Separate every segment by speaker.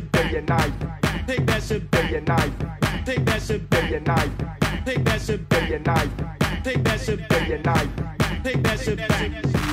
Speaker 1: shit back your knife. Take that shit back your knife. Take that shit back your knife. Take that shit back your knife. Take that shit back your knife. Take that shit back.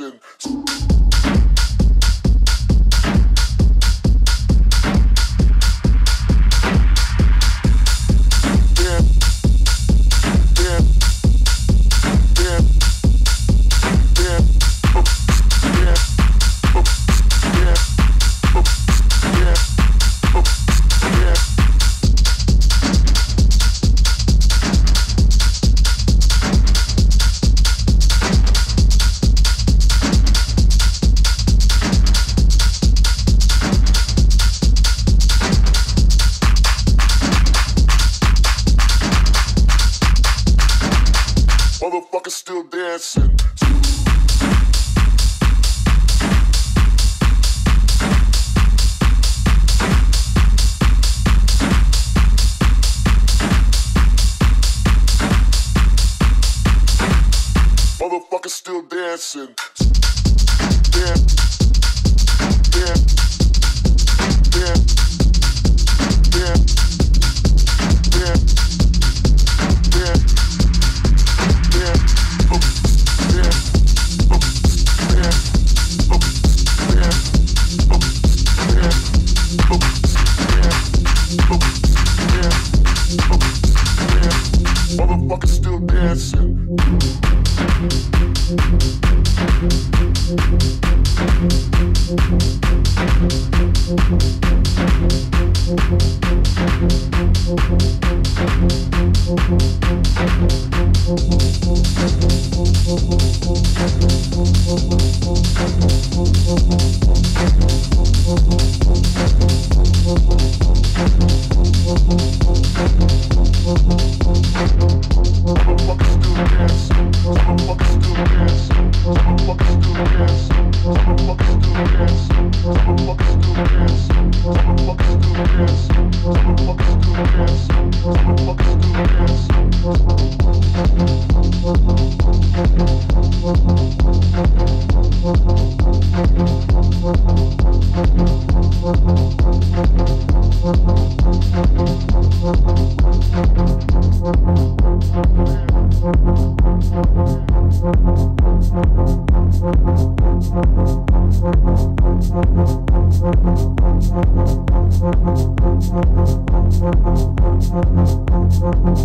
Speaker 1: and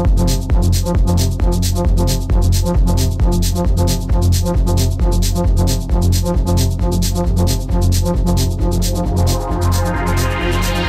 Speaker 1: We'll
Speaker 2: be